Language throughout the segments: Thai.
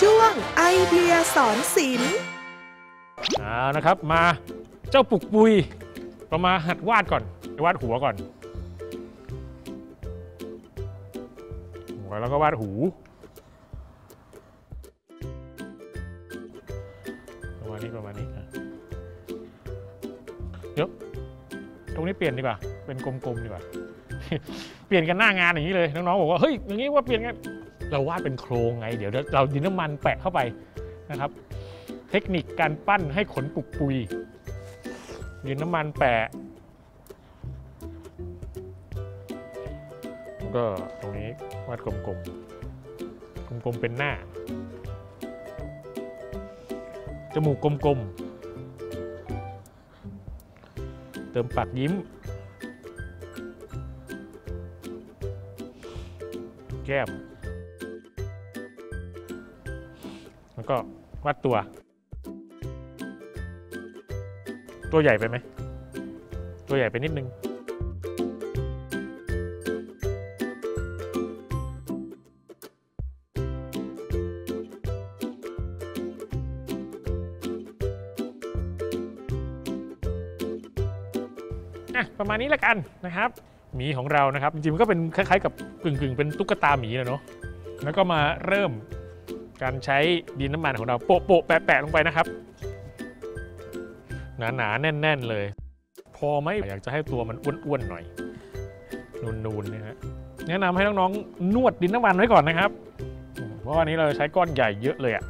ช่วงไอเดียสอนศิลป์เอานะครับมาเจ้าปุกปุยเรามาหัดวาดก่อนวาดหัวก่อนหัวแล้วก็วาดหูประมาณนี้ประมาณนี้เดี๋ยวตรงนี้เปลี่ยนดีกว่า เป็นกลมๆดีกว่า เปลี่ยนกันหน้างานอย่างนี้เลยน้องๆบอกว่าเฮ้ยอย่างนี้ว่าเปลี่ยนกัน เราวาดเป็นโครงไง เดี๋ยวเราดินน้ำมันแปะเข้าไปนะครับ เทคนิคการปั้นให้ขนปุกปุยดินน้ำมันแปะแล้วก็ตรงนี้วาดกลมๆ กลมๆเป็นหน้า จมูกกลมๆ เติมปากยิ้ม แก้ม ก็วาดตัว ตัวใหญ่ไปไหม ตัวใหญ่ไปนิดนึงอะประมาณนี้ละกันนะครับหมีของเรานะครับ จริงๆมันก็เป็นคล้ายๆกับกึ่งๆ เป็นตุ๊กตาหมีนะเนาะแล้วก็มาเริ่ม การใช้ดินน้ำมันของเราโปะๆแปะๆลงไปนะครับ หนาๆแน่น ๆ เลย พอไหมอยากจะให้ตัวมันอ้วนๆหน่อย นูนๆนะฮะแนะนำให้น้องๆนวดดินน้ำมันไว้ก่อนนะครับ เพราะวันนี้เราใช้ก้อนใหญ่เยอะเลยอะ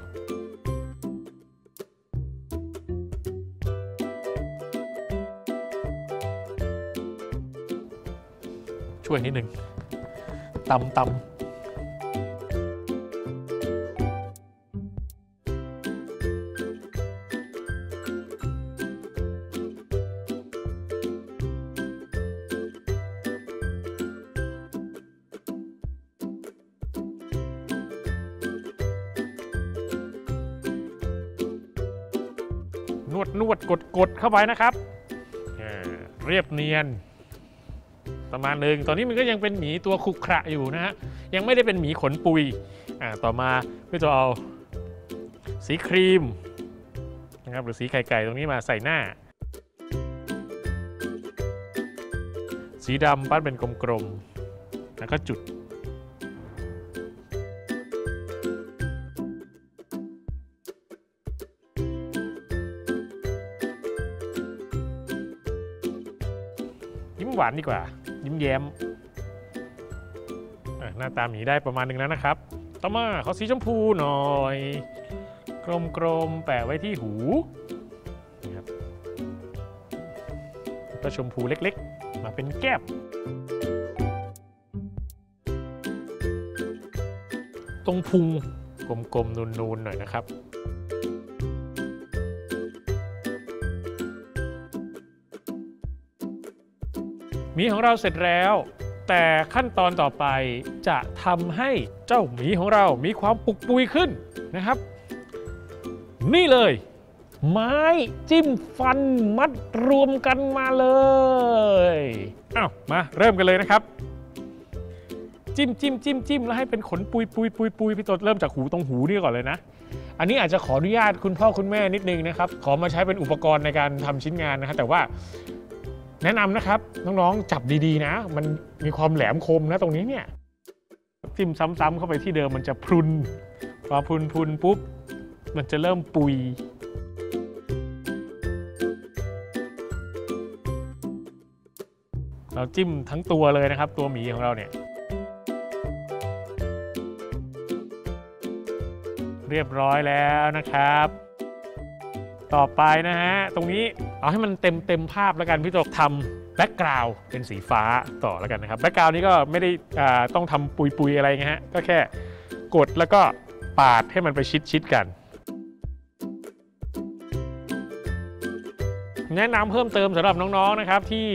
ช่วยนิดนึงตำตำ นวดนวดกดกดเข้าไปนะครับเรียบเนียน ประมาณหนึ่งตอนนี้มันก็ยังเป็นหมีตัวขรุขระอยู่นะฮะยังไม่ได้เป็นหมีขนปุยอ่าต่อมาพี่จะเอาสีครีมนะครับหรือสีไข่ไก่ตรงนี้มาใส่หน้า สีดำปั้นเป็นกลมๆแล้วก็จุด ยิ้มหวานดีกว่า ยิ้มแย้มหน้าตาหมีได้ประมาณหนึ่งแล้วนะครับ ต่อมาขอสีชมพูหน่อย กลมๆแปะไว้ที่หูนะครับก็ชมพูเล็กๆ มาเป็นแก้มตรงพุงกลมๆนูนๆหน่อยนะครับ หมีของเราเสร็จแล้ว แต่ขั้นตอนต่อไปจะทำให้เจ้าหมีของเรามีความปุกปุยขึ้นนะครับ นี่เลย ไม้จิ้มฟันมัดรวมกันมาเลยอ้าวมาเริ่มกันเลยนะครับ จิ้มจิ้มจิ้มจิ้มแล้วให้เป็นขนปุยปุยปุยปุยพี่ตดเริ่มจากหูตรงหูนี่ก่อนเลยนะอันนี้อาจจะขออนุญาตคุณพ่อคุณแม่นิดนึงนะครับ ขอมาใช้เป็นอุปกรณ์ในการทำชิ้นงานนะครับแต่ว่า แนะนำนะครับ น้องๆ จับดีๆนะ มันมีความแหลมคมนะตรงนี้เนี่ยจิ้มซ้ำๆเข้าไปที่เดิมมันจะพรุนพอพรุนพรุนปุ๊บ มันจะเริ่มปุย เราจิ้มทั้งตัวเลยนะครับ ตัวหมีของเราเนี่ย เรียบร้อยแล้วนะครับ ต่อไปนะฮะ ตรงนี้เอาให้มันเต็มเต็มภาพแล้วกันพี่โจก็ทำ background เป็นสีฟ้าต่อแล้วกันนะครับ background นี้ก็ไม่ได้ต้องทำปุยปุยๆอะไรไงฮะก็แค่กดแล้วก็ปาดให้มันไปชิดชิดๆกันแนะนำเพิ่มเติมสำหรับน้องๆนะครับที่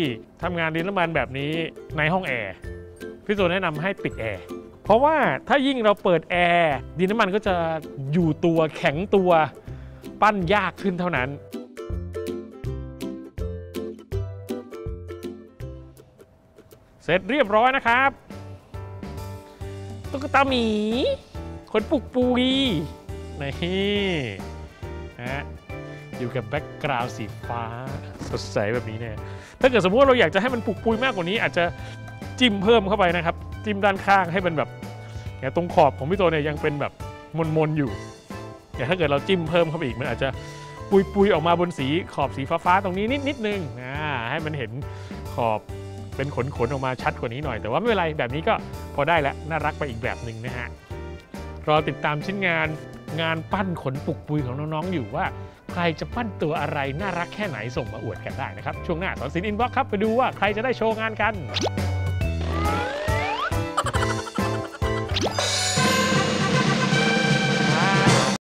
ทำงานดินน้ำมันแบบนี้ในห้องแอร์พี่โจแนะนำให้ปิดแอร์เพราะว่าถ้ายิ่งเราเปิดแอร์ดินน้ำมันก็จะอยู่ตัวแข็งตัว ปั้นยากขึ้นเท่านั้น เสร็จเรียบร้อยนะครับ ตุ๊กตาหมีขนปุกปุยนี่นะฮะอยู่กับแบ็กกราวด์สีฟ้า สดใสแบบนี้เนี่ย ถ้าเกิดสมมติว่าเราอยากจะให้มันปุกปุยมากกว่านี้ อาจจะจิ้มเพิ่มเข้าไปนะครับ จิ้มด้านข้างให้มันแบบตรงขอบของพี่โจเนี่ยยังเป็นแบบมนๆอยู่ แต่ถ้าเกิดเราจิ้มเพิ่มเข้าไปอีกมันอาจจะปุยปุยๆออกมาบนสีขอบสีฟ้าๆตรงนี้นิดนิดนึงอ่าให้มันเห็นขอบเป็นขนๆออกมาชัดกว่านี้หน่อย แต่ว่าไม่เป็นไรแบบนี้ก็พอได้แล้วน่ารักไปอีกแบบหนึ่งนะฮะรอติดตามชิ้นงานงานปั้นขนปุกปุยของน้องๆอยู่ว่า ใครจะปั้นตัวอะไรน่ารักแค่ไหนส่งมาอวดกันได้นะครับ ช่วงหน้าสอนศิลป์ inbox ครับไปดูว่าใครจะได้โชว์งานกัน